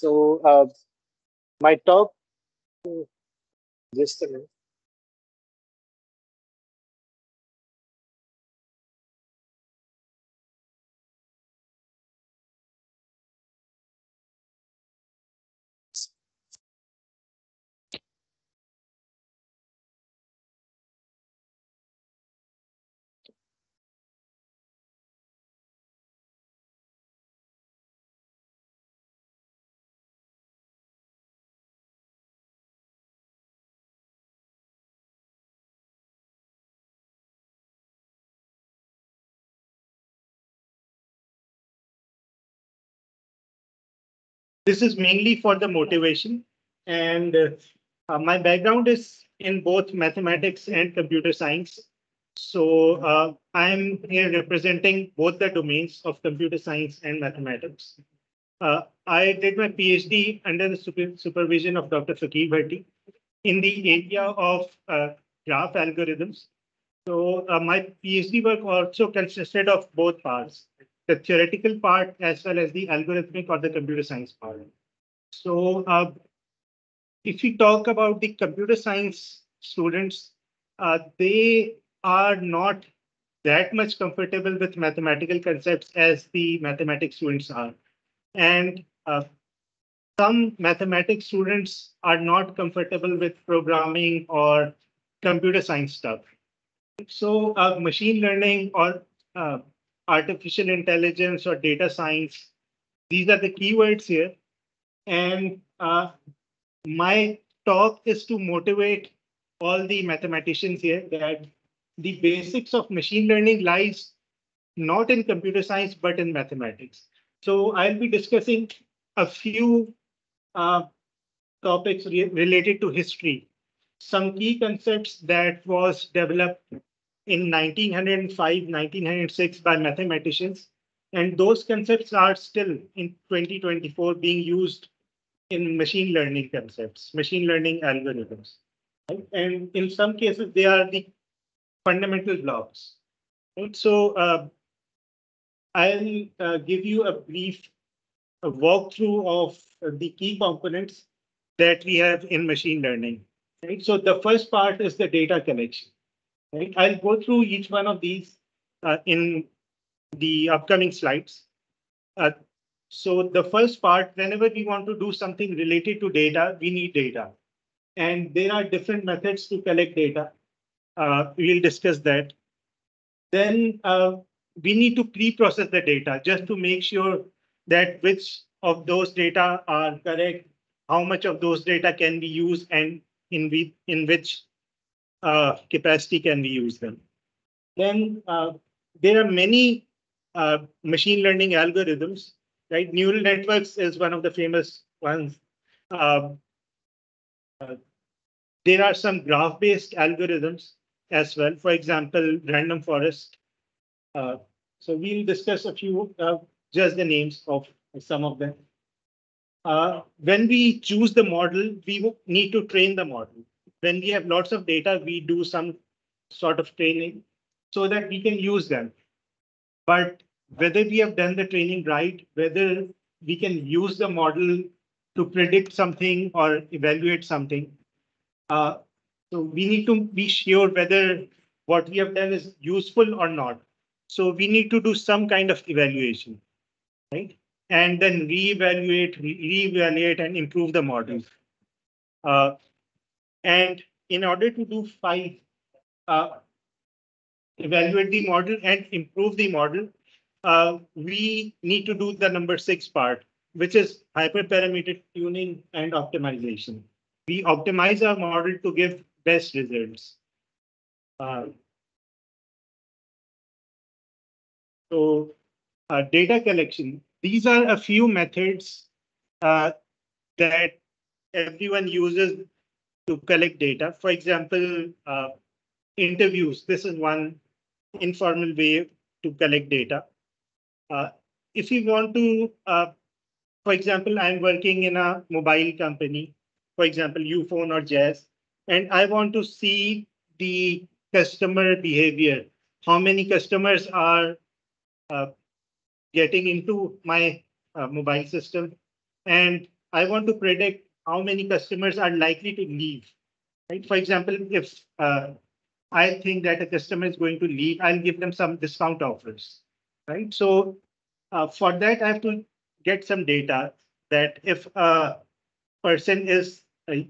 So uh, my talk, just a minute. This is mainly for the motivation and uh, my background is in both mathematics and computer science. So uh, I'm here representing both the domains of computer science and mathematics. Uh, I did my PhD under the super supervision of Dr. Fakir Bhatti in the area of uh, graph algorithms. So uh, my PhD work also consisted of both parts, the theoretical part as well as the algorithmic or the computer science part. So uh, if we talk about the computer science students, uh, they are not that much comfortable with mathematical concepts as the mathematics students are. And uh, some mathematics students are not comfortable with programming or computer science stuff. So uh, machine learning or uh, artificial intelligence or data science, these are the keywords here. And uh, my talk is to motivate all the mathematicians here that the basics of machine learning lies not in computer science, but in mathematics. So I'll be discussing a few uh, topics re related to history, some key concepts that was developed in 1905, 1906 by mathematicians. And those concepts are still in 2024 being used in machine learning concepts, machine learning algorithms. Right? And in some cases, they are the fundamental blocks. Right? So uh, I'll uh, give you a brief a walkthrough of the key components that we have in machine learning. Right? So the first part is the data collection. Right? I'll go through each one of these uh, in the upcoming slides. Uh, so the first part, whenever we want to do something related to data, we need data. And there are different methods to collect data. Uh, we'll discuss that. Then uh, we need to pre-process the data just to make sure that which of those data are correct, how much of those data can be used, and in, in which uh, capacity can we use them. Then uh, there are many uh, machine learning algorithms right? Neural networks is one of the famous ones. Um, uh, there are some graph-based algorithms as well. For example, random forest. Uh, so we'll discuss a few, uh, just the names of some of them. When we choose the model, we need to train the model. When we have lots of data, we do some sort of training so that we can use them. But whether we have done the training right, whether we can use the model to predict something or evaluate something. Uh, so we need to be sure whether what we have done is useful or not. So we need to do some kind of evaluation, right? And then re-evaluate, re-evaluate and improve the model. Uh, and in order to do five, uh, evaluate the model and improve the model, uh, we need to do the number six part, which is hyperparameter tuning and optimization. We optimize our model to give best results. Uh, so uh, data collection, these are a few methods uh, that everyone uses to collect data. For example, uh, interviews. This is one informal way to collect data. Uh, if you want to, uh, for example, I'm working in a mobile company, for example, Ufone or Jazz, and I want to see the customer behavior. How many customers are uh, getting into my uh, mobile system and I want to predict how many customers are likely to leave. Right? For example, if uh, I think that a customer is going to leave, I'll give them some discount offers. Right. So uh, for that, I have to get some data that if a person is uh,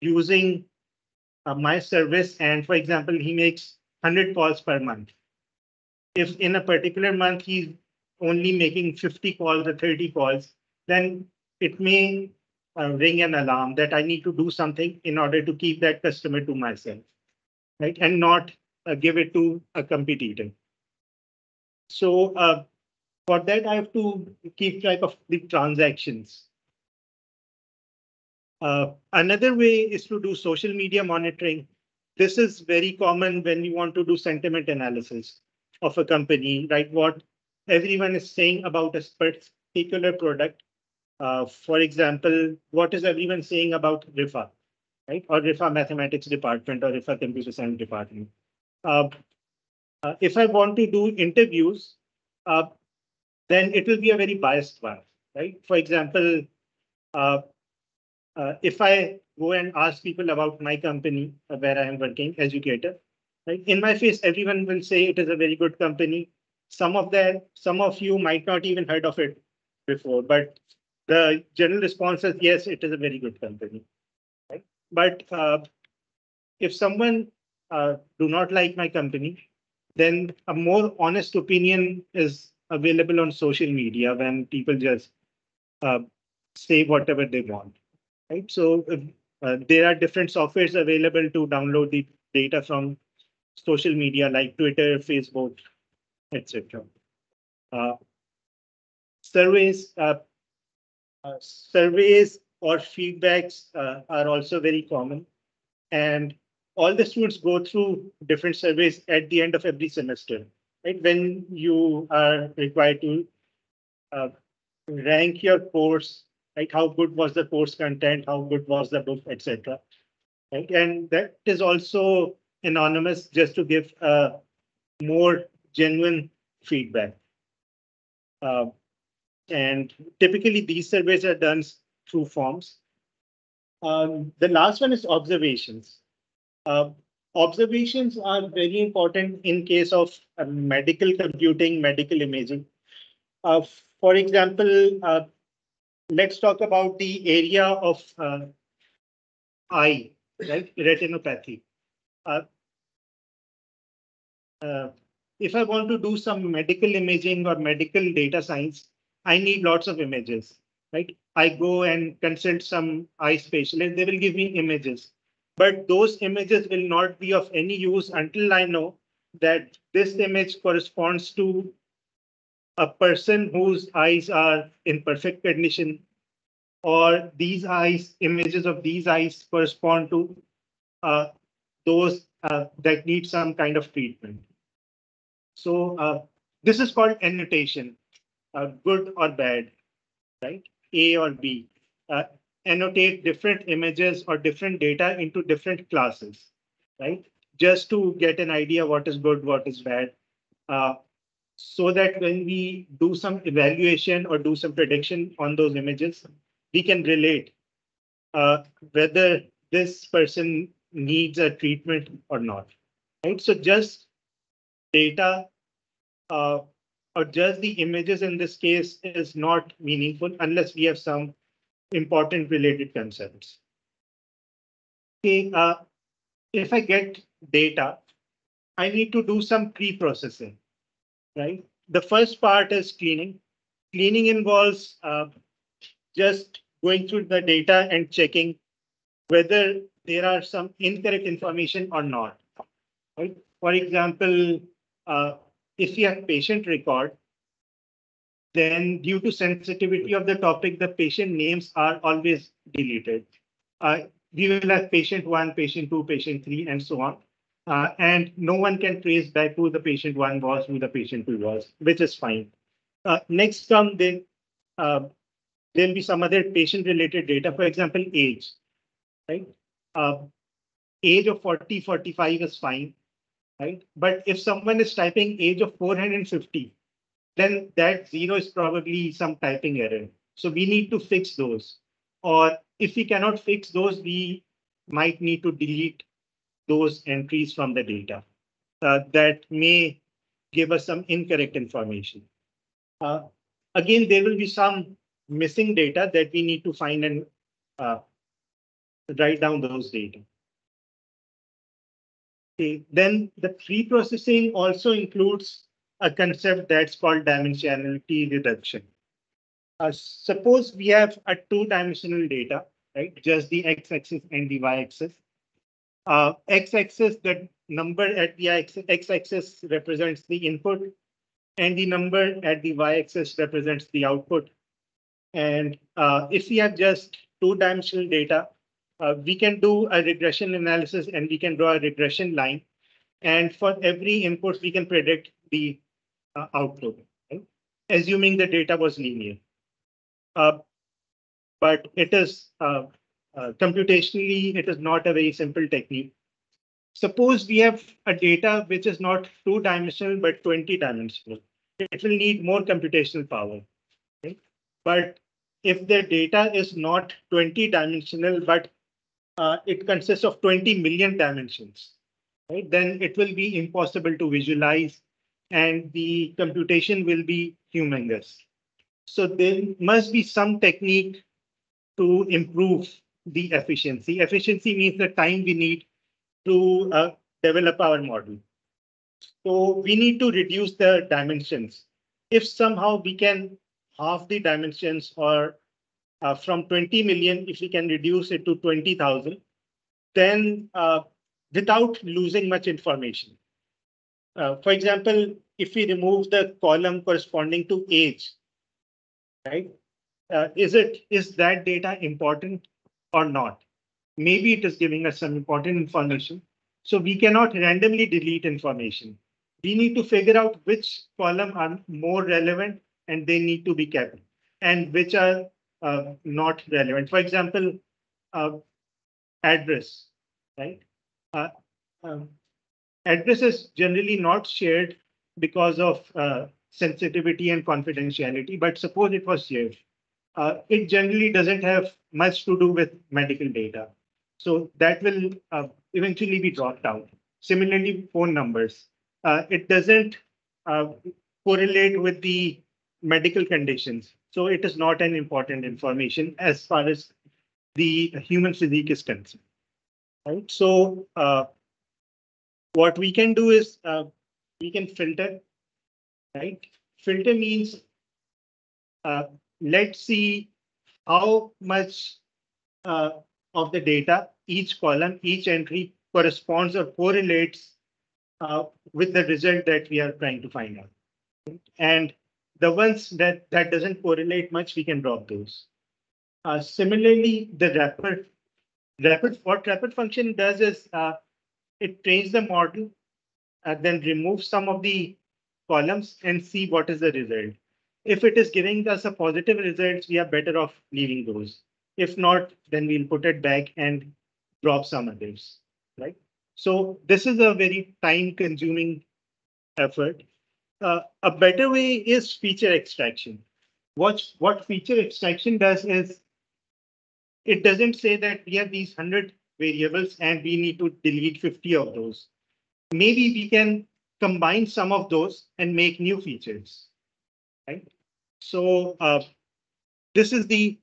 using uh, my service and, for example, he makes 100 calls per month. If in a particular month he's only making 50 calls or 30 calls, then it may uh, ring an alarm that I need to do something in order to keep that customer to myself, right? And not uh, give it to a competitor. So uh, for that, I have to keep track of the transactions. Uh, another way is to do social media monitoring. This is very common when you want to do sentiment analysis of a company, right? What everyone is saying about a particular product. Uh, for example, what is everyone saying about Riphah, right? Or Riphah mathematics department or Riphah computer science department. Uh, uh, if I want to do interviews, uh, then it will be a very biased one, right? For example, uh, if I go and ask people about my company where I am working, Educator, right? In my face, everyone will say it is a very good company. Some of them, some of you might not even heard of it before, but the general response is yes, it is a very good company. Right? But uh, if someone uh, do not like my company, then a more honest opinion is available on social media when people just uh, say whatever they want. Right. So uh, there are different softwares available to download the data from social media like Twitter, Facebook, etc. Uh, surveys, uh, surveys or feedbacks uh, are also very common, and all the students go through different surveys at the end of every semester. Right when you are required to uh, rank your course, like how good was the course content, how good was the book, etc. Right, and that is also anonymous just to give uh, more genuine feedback. Uh, and typically these surveys are done through forms. Um, the last one is observations. Uh, observations are very important in case of uh, medical computing, medical imaging. Uh, for example, uh, let's talk about the area of uh, eye, right? Retinopathy. Uh, if I want to do some medical imaging or medical data science, I need lots of images, right? I go and consult some eye specialist, they will give me images. But those images will not be of any use until I know that this image corresponds to a person whose eyes are in perfect condition, or these eyes, images of these eyes correspond to uh, those uh, that need some kind of treatment. So uh, this is called annotation, uh, good or bad, right? A or B. Uh, annotate different images or different data into different classes, right? Just to get an idea what is good, what is bad. Uh, so that when we do some evaluation or do some prediction on those images, we can relate uh, whether this person needs a treatment or not. Right. So just data uh, or just the images in this case is not meaningful unless we have some important related concepts. Okay, uh, if I get data, I need to do some pre-processing, right? The first part is cleaning. Cleaning involves uh, just going through the data and checking whether there are some incorrect information or not. Right? For example, uh, if you have patient record, then due to sensitivity of the topic, the patient names are always deleted. Uh, we will have patient one, patient two, patient three, and so on. Uh, and no one can trace back who the patient one was, who the patient two was, which is fine. Uh, next come then, uh, there'll be some other patient-related data, for example, age, right? Uh, age of 40, 45 is fine, right? But if someone is typing age of 450, then that zero is probably some typing error, So we need to fix those. Or if we cannot fix those, we might need to delete those entries from the data uh, that may give us some incorrect information. Uh, again, there will be some missing data that we need to find and uh, write down those data. Okay, then the pre-processing also includes a concept that's called dimensionality reduction. Uh, suppose we have a two-dimensional data, right? Just the x-axis and the y-axis. Uh, x-axis, the number at the x-axis represents the input, and the number at the y-axis represents the output. And uh, if we have just two-dimensional data, uh, we can do a regression analysis and we can draw a regression line. And for every input, we can predict the uh, output, right? assuming the data was linear. Uh, but it is uh, uh, computationally, it is not a very simple technique. Suppose we have a data which is not two dimensional, but 20 dimensional. It will need more computational power. But if the data is not 20 dimensional, but uh, it consists of 20 million dimensions, right? Then it will be impossible to visualize and the computation will be humongous. So there must be some technique to improve the efficiency. Efficiency means the time we need to uh, develop our model. So we need to reduce the dimensions. If somehow we can half the dimensions or uh, from 20 million, if we can reduce it to 20,000, then uh, without losing much information. Uh, for example, if we remove the column corresponding to age, right? Uh, is it is that data important or not? Maybe it is giving us some important information. So we cannot randomly delete information. We need to figure out which column are more relevant and they need to be kept and which are uh, not relevant. For example, uh, address, right? Uh, um, address is generally not shared because of uh, sensitivity and confidentiality, but suppose it was shared. Uh, it generally doesn't have much to do with medical data. So that will uh, eventually be dropped out. Similarly, phone numbers. It doesn't correlate with the medical conditions. So it is not an important information as far as the human physique is concerned. Right. So uh, what we can do is uh, we can filter. Right. Filter means uh, let's see how much uh, of the data each column, each entry corresponds or correlates uh, with the result that we are trying to find out. And the ones that that doesn't correlate much, we can drop those. Uh, similarly, the wrapper wrapper what wrapper function does is uh, it trains the model, uh, then removes some of the columns and see what is the result. If it is giving us a positive results, we are better off leaving those. If not, then we'll put it back and drop some others, right? So this is a very time consuming effort. Uh, a better way is feature extraction. What, what feature extraction does is it doesn't say that we have these 100 variables and we need to delete 50 of those. Maybe we can combine some of those and make new features, right? So uh, this is the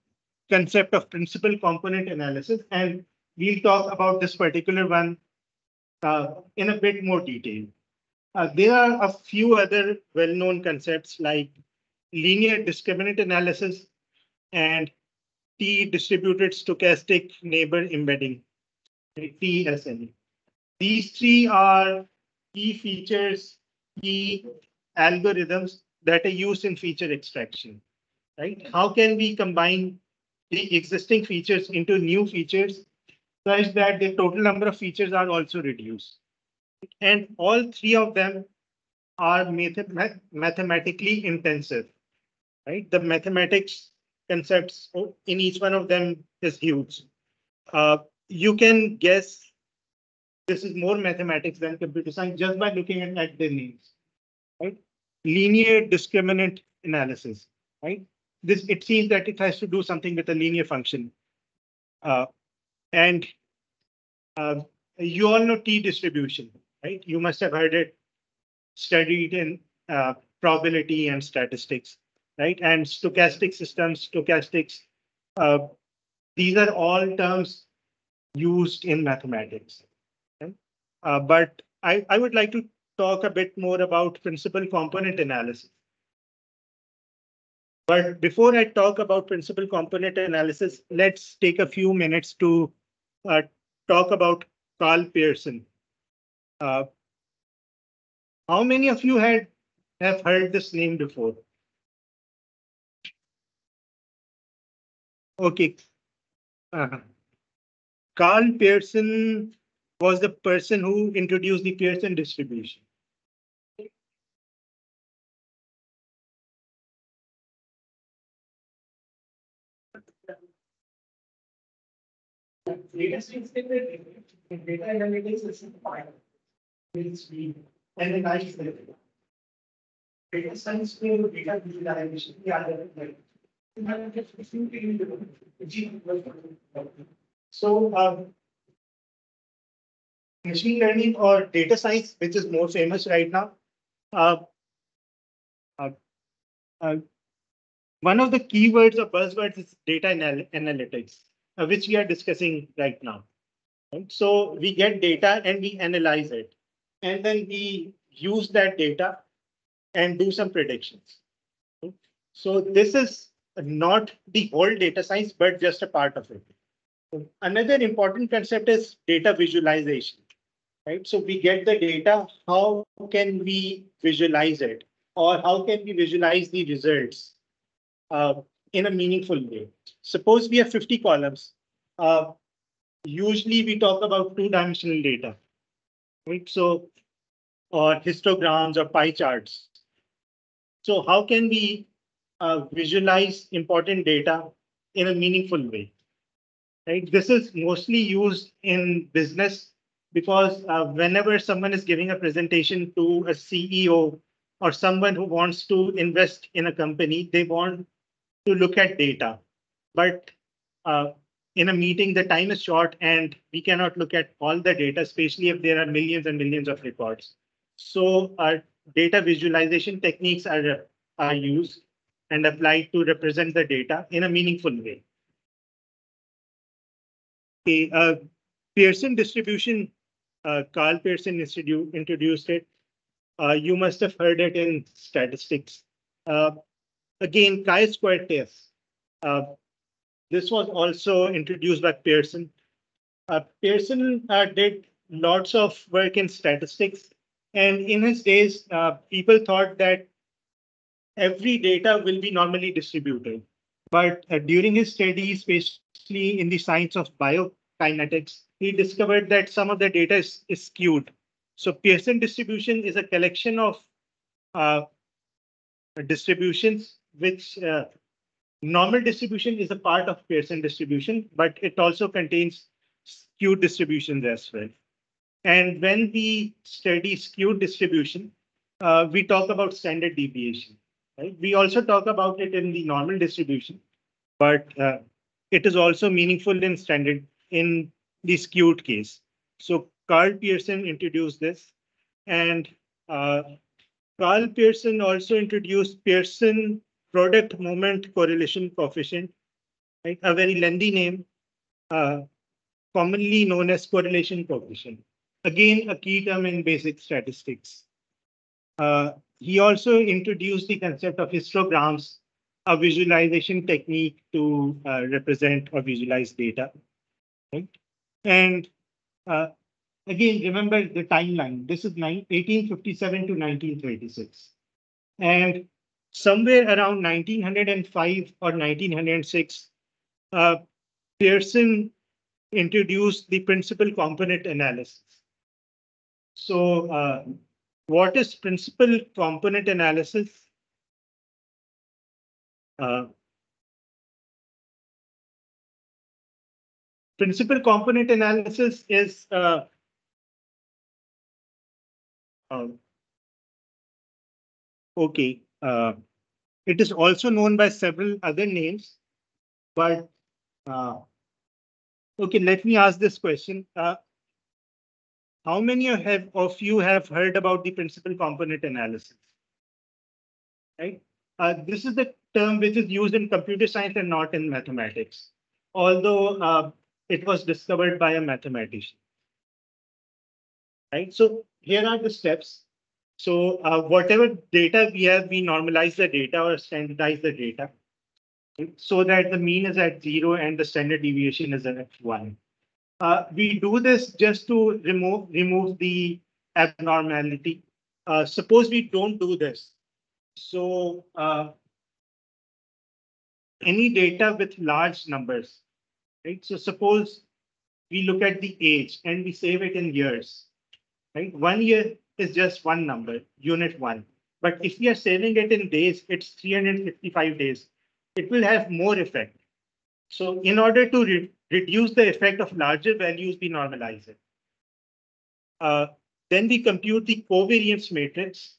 concept of principal component analysis, and we'll talk about this particular one uh, in a bit more detail. Uh, there are a few other well-known concepts like linear discriminant analysis and T-distributed stochastic neighbor embedding, TSNE. These three are key features, key algorithms that are used in feature extraction, right? How can we combine the existing features into new features such that the total number of features are also reduced? And all three of them are math mathematically intensive, right? The mathematics concepts in each one of them is huge. Uh, you can guess this is more mathematics than computer science just by looking at, at the names, right? Linear discriminant analysis, right? this it seems that it has to do something with a linear function. Uh, and uh, you all know T distribution, right? You must have heard it studied in uh, probability and statistics, right? And stochastic systems, stochastics, uh, these are all terms used in mathematics. Okay? Uh, but I, I would like to talk a bit more about principal component analysis. But before I talk about principal component analysis, let's take a few minutes to uh, talk about Karl Pearson. Uh, how many of you had have heard this name before? Okay. Uh. Karl Pearson was the person who introduced the Pearson distribution. Data analytics is means we analyze the. Data science will data visualization, the other so um, machine learning or data science, which is more famous right now, uh, uh, uh, one of the keywords or buzzwords is data anal analytics, uh, which we are discussing right now. So we get data and we analyze it and then we use that data and do some predictions. So this is not the whole data science, but just a part of it. Another important concept is data visualization, right? So we get the data, how can we visualize it? Or how can we visualize the results uh, in a meaningful way? Suppose we have 50 columns. Uh, usually we talk about two-dimensional data, right? So, or histograms or pie charts. So how can we uh, visualize important data in a meaningful way? right? This is mostly used in business because uh, whenever someone is giving a presentation to a CEO or someone who wants to invest in a company, they want to look at data. But uh, in a meeting, the time is short and we cannot look at all the data, especially if there are millions and millions of records. So our data visualization techniques are, are used and applied to represent the data in a meaningful way. Okay, uh, Pearson distribution, uh, Karl Pearson Institute introduced it. Uh, you must have heard it in statistics. Uh, again, chi-square test. This was also introduced by Pearson. Uh, Pearson uh, did lots of work in statistics. And in his days, uh, people thought that every data will be normally distributed. But uh, during his studies, especially in the science of biokinetics, he discovered that some of the data is, is skewed. So Pearson distribution is a collection of uh, distributions, which uh, normal distribution is a part of Pearson distribution, but it also contains skewed distributions as well. And when we study skewed distribution, uh, we talk about standard deviation. Right? We also talk about it in the normal distribution, but uh, it is also meaningful in standard in the skewed case. So Karl Pearson introduced this, and uh, Karl Pearson also introduced Pearson product moment correlation coefficient, right? A very lengthy name, uh, commonly known as correlation coefficient. Again, a key term in basic statistics. Uh, he also introduced the concept of histograms, a visualization technique to uh, represent or visualize data. Right? And uh, again, remember the timeline. This is 1857 to 1936. And somewhere around 1905 or 1906, uh, Pearson introduced the principal component analysis. So uh, what is principal component analysis? Uh, principal component analysis is uh, uh, okay. Uh, it is also known by several other names, but uh, okay, let me ask this question. Uh, how many have, of you have heard about the principal component analysis? Right? Uh, this is the term which is used in computer science and not in mathematics, although uh, it was discovered by a mathematician. Right? So here are the steps. So uh, whatever data we have, we normalize the data or standardize the data so that the mean is at zero and the standard deviation is at one. Uh, we do this just to remove remove the abnormality. Uh, suppose we don't do this. So uh, any data with large numbers, right? So suppose we look at the age and we save it in years, right? One year is just one number, unit one. But if we are saving it in days, it's 355 days. It will have more effect. So in order to re reduce the effect of larger values, we normalize it. Uh, then we compute the covariance matrix,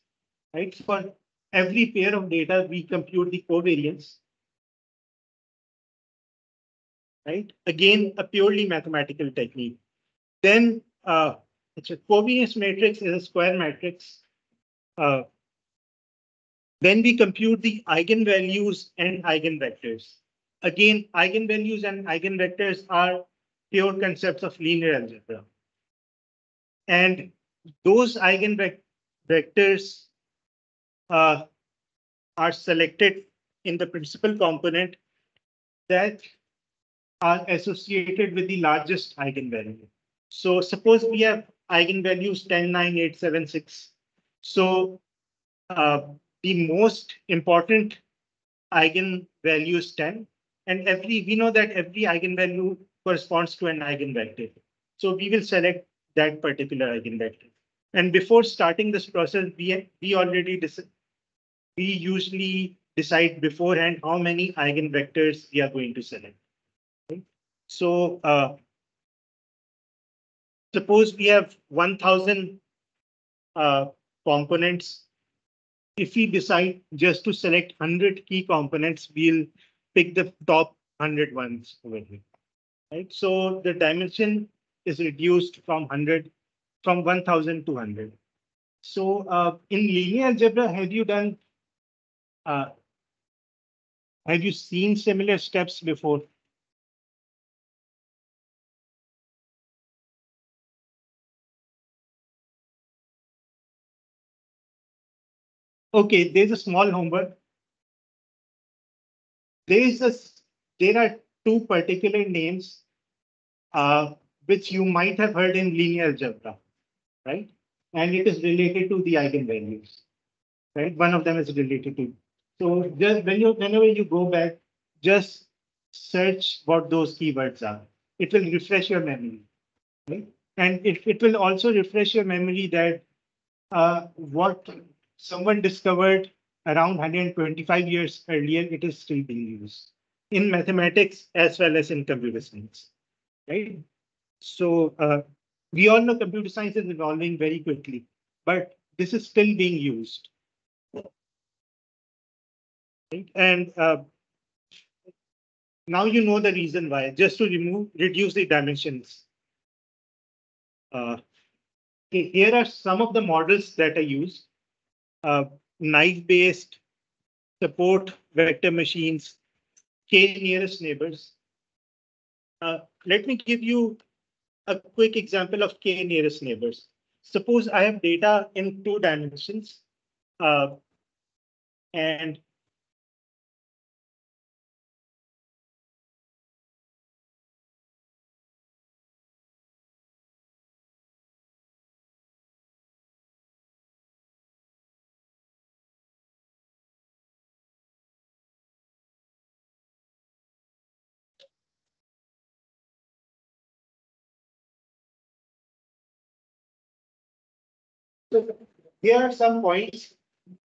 right? For every pair of data, we compute the covariance. Right? Again, a purely mathematical technique. Then uh, a covariance matrix is a square matrix. Uh, then we compute the eigenvalues and eigenvectors. Again, eigenvalues and eigenvectors are pure concepts of linear algebra. And those eigenvectors uh, are selected in the principal component that are associated with the largest eigenvalue. So suppose we have eigenvalues 10, 9, 8, 7, 6. So uh, the most important eigenvalue is 10. And every we know that every eigenvalue corresponds to an eigenvector. So we will select that particular eigenvector. And before starting this process, we, we already we usually decide beforehand how many eigenvectors we are going to select. Okay? So uh, suppose we have 1000 uh, components. If we decide just to select 100 key components, we'll pick the top 100 ones over here. Right? So the dimension is reduced from 100 from 1000 to 100. So uh, in linear algebra, have you done, uh, have you seen similar steps before? Okay, there's a small homework. There is a, there are two particular names uh, which you might have heard in linear algebra right? And it is related to the eigenvalues, right? One of them is related to. So just when you whenever you go back, just search what those keywords are. It will refresh your memory, right? And it, it will also refresh your memory that uh, what someone discovered around 125 years earlier, it is still being used in mathematics as well as in computer science, right? So uh, we all know computer science is evolving very quickly, but this is still being used. Right? And uh, now you know the reason why, just to remove, reduce the dimensions. Uh, okay, here are some of the models that are used. Uh, naive Bayes support vector machines, k nearest neighbors. Uh, let me give you a quick example of k nearest neighbors. Suppose I have data in two dimensions uh, and So here are some points.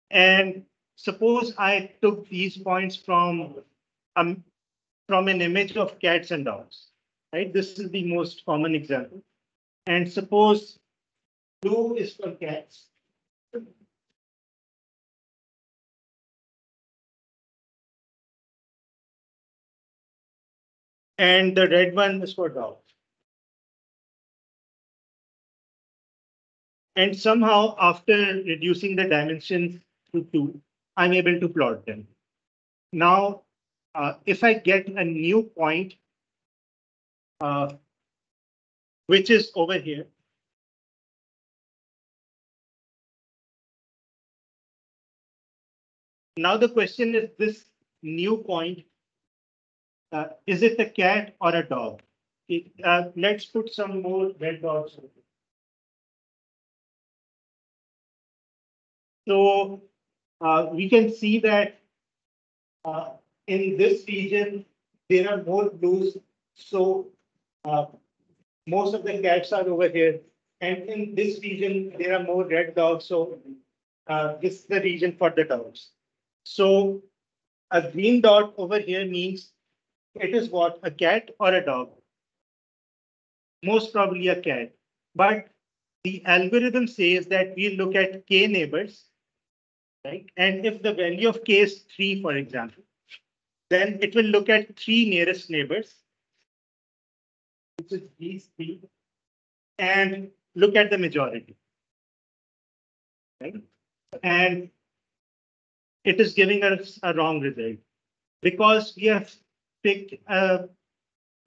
And suppose I took these points from, um, from an image of cats and dogs, right? This is the most common example. And suppose blue is for cats. And the red one is for dogs. And somehow after reducing the dimensions to two, I'm able to plot them. Now, uh, if I get a new point, uh, which is over here, Now the question is this new point, uh, is it a cat or a dog? It, uh, let's put some more red dots. So uh, we can see that uh, in this region, there are more blues. So uh, most of the cats are over here. And in this region, there are more red dogs. So uh, this is the region for the dogs. So a green dot over here means it is what a cat or a dog. Most probably a cat. But the algorithm says that we look at k neighbors, right? And if the value of k is three, for example, then it will look at three nearest neighbors, which is these three, and look at the majority. Right? And it is giving us a wrong result because we have picked a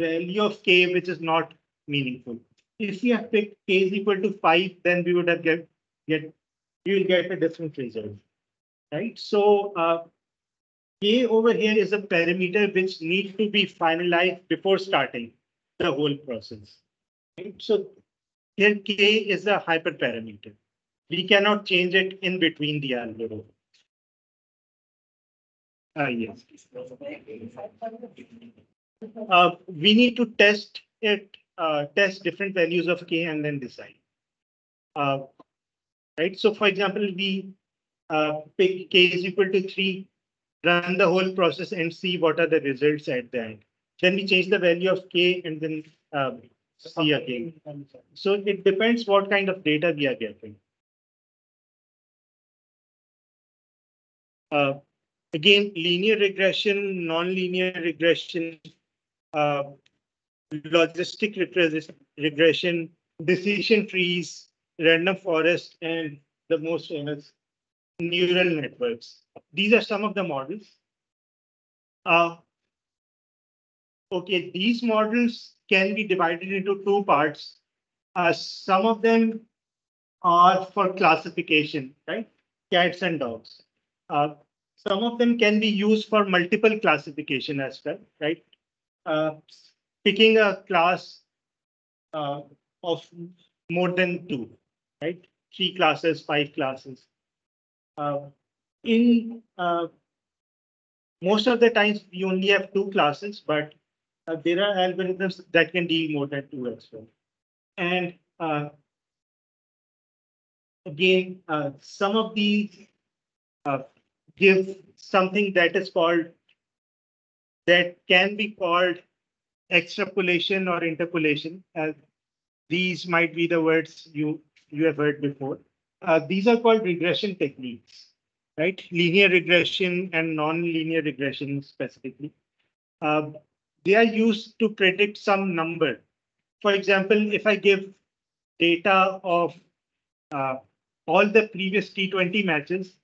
value of k which is not meaningful. If we have picked k is equal to 5, then we would have get, get we will get a different result. Right. So uh, k over here is a parameter which needs to be finalized before starting the whole process. Right? So here k is a hyperparameter. We cannot change it in between the algorithm. Uh, yes. Uh, we need to test it, uh, test different values of k and then decide. Uh, right. So, for example, we uh, pick k is equal to three, run the whole process and see what are the results at the end. Then we change the value of k and then uh, see again. So it depends what kind of data we are getting. Uh, again, linear regression, non-linear regression, uh, logistic regression, decision trees, random forest, and the most famous neural networks. These are some of the models. Uh, okay, these models can be divided into two parts. Uh, some of them are for classification, right? Cats and dogs. Uh, some of them can be used for multiple classification as well, right? Uh, picking a class uh, of more than two, right? Three classes, five classes. Uh, in uh, most of the times, we only have two classes, but uh, there are algorithms that can deal more than two as well. And again, some of these give something that is called that can be called extrapolation or interpolation. Uh, these might be the words you you have heard before. Uh, these are called regression techniques, right? Linear regression and non-linear regression specifically. Uh, they are used to predict some number. For example, if I give data of uh, all the previous T20 matches,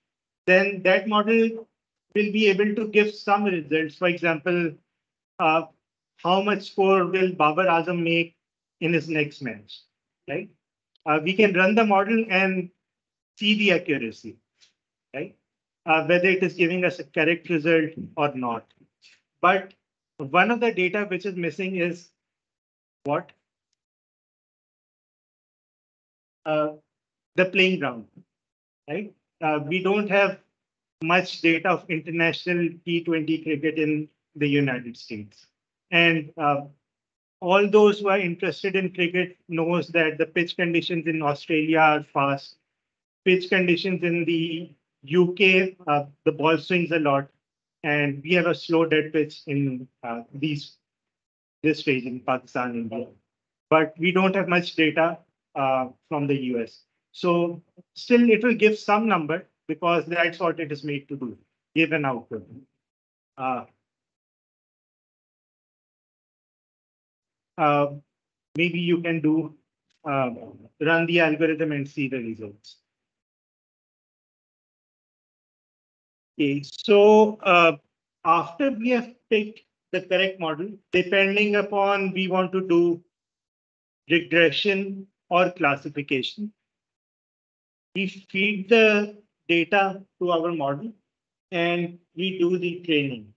then that model will be able to give some results. For example, uh, how much score will Babar Azam make in his next match, right? Uh, we can run the model and see the accuracy, right? Uh, whether it is giving us a correct result or not. But one of the data which is missing is what? Uh, the playing ground, right? uh, we don't have much data of international T20 cricket in the United States. And uh, all those who are interested in cricket knows that the pitch conditions in Australia are fast. Pitch conditions in the UK, uh, the ball swings a lot, and we have a slow dead pitch in uh, these this in Pakistan, India. But we don't have much data uh, from the US. So still it will give some number because that's what it is made to do, give an output. Uh, uh, maybe you can do uh, run the algorithm and see the results. Okay, so uh, after we have picked the correct model, depending upon we want to do regression or classification, we feed the data to our model and we do the training.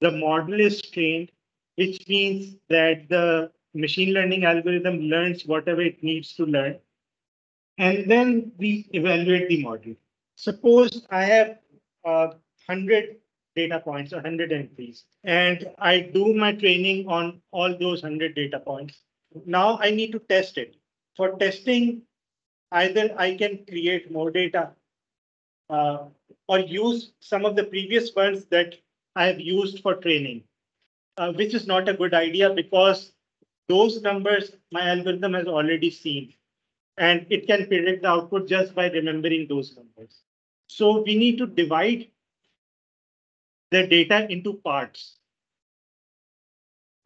The model is trained, which means that the machine learning algorithm learns whatever it needs to learn. And then we evaluate the model. Suppose I have uh, 100 data points or 100 entries, and I do my training on all those 100 data points. Now I need to test it. For testing, either I can create more data uh, or use some of the previous ones that I have used for training, uh, which is not a good idea because those numbers my algorithm has already seen and it can predict the output just by remembering those numbers. So we need to divide the data into parts.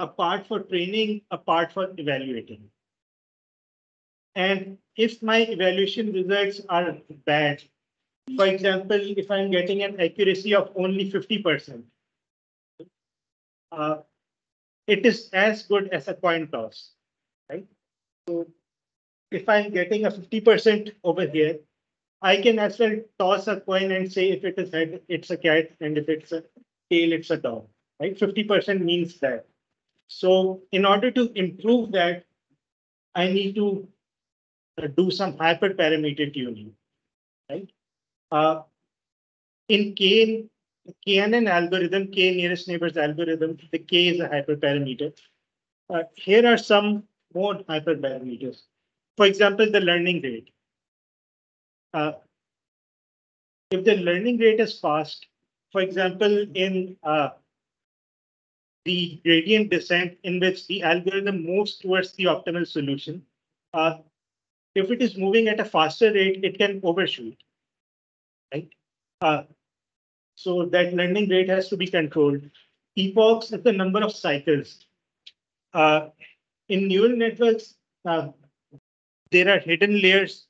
A part for training, a part for evaluating. And if my evaluation results are bad, for example, if I'm getting an accuracy of only 50%, uh, it is as good as a coin toss, right? So if I'm getting a 50% over here, I can as well toss a coin and say if it is head, it's a cat, and if it's a tail, it's a dog, right? 50% means that. So in order to improve that, I need to uh, do some hyperparameter tuning, right? Uh, in K, KNN algorithm, K nearest neighbors algorithm, the K is a hyperparameter. Uh, here are some more hyperparameters. For example, the learning rate. Uh, if the learning rate is fast, for example, in uh, the gradient descent in which the algorithm moves towards the optimal solution, uh, if it is moving at a faster rate, it can overshoot right? Uh, so that learning rate has to be controlled. Epochs is the number of cycles. Uh, in neural networks, uh, there are hidden layers,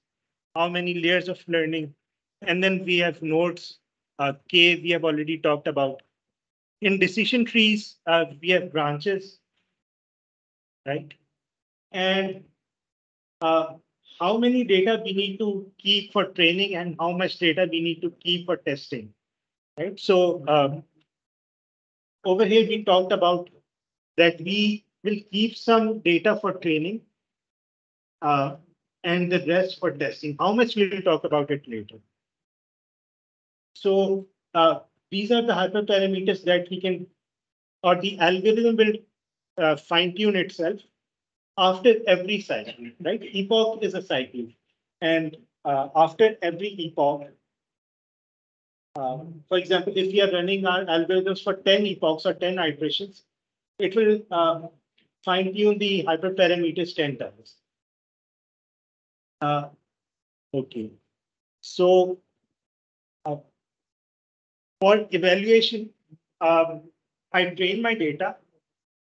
how many layers of learning. And then we have nodes, uh, K we have already talked about. In decision trees, uh, we have branches, right? And uh, how many data we need to keep for training and how much data we need to keep for testing, right? So um, over here, we talked about that we will keep some data for training uh, and the rest for testing. How much we will talk about it later. So uh, these are the hyperparameters that we can, or the algorithm will uh, fine tune itself after every cycle, right? Epoch is a cycle. And uh, after every epoch, um, for example, if we are running our algorithms for 10 epochs or 10 iterations, it will uh, fine tune the hyperparameters 10 times. Uh, okay, so uh, for evaluation, um, I train my data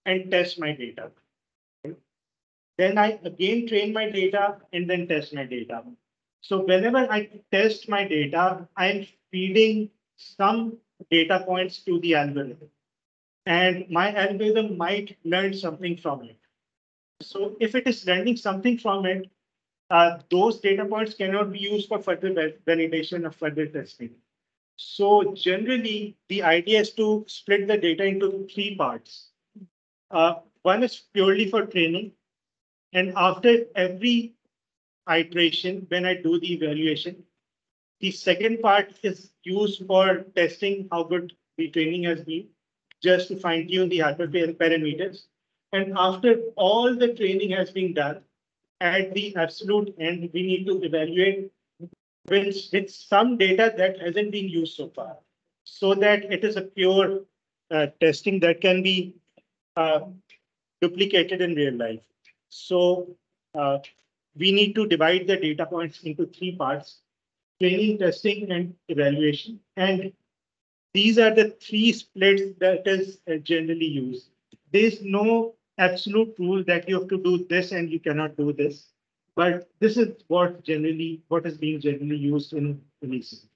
and test my data. Then I again train my data and then test my data. So whenever I test my data, I'm feeding some data points to the algorithm. And my algorithm might learn something from it. So if it is learning something from it, uh, those data points cannot be used for further validation or further testing. So generally, the idea is to split the data into three parts. Uh, one is purely for training, and after every iteration, when I do the evaluation, the second part is used for testing how good the training has been, just to fine tune the hyperparameters. And after all the training has been done, at the absolute end, we need to evaluate with, with some data that hasn't been used so far, so that it is a pure uh, testing that can be uh, duplicated in real life. So uh, we need to divide the data points into three parts, training, testing, and evaluation. And these are the three splits that is uh, generally used. There is no absolute rule that you have to do this and you cannot do this. But this is what generally, what is being generally used in releases.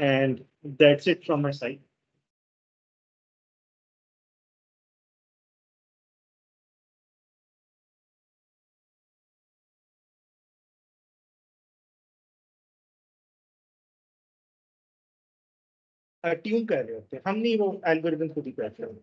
And that's it from my side. Tune कर रहे होते हम नहीं वो algorithm खुद ही करते हैं।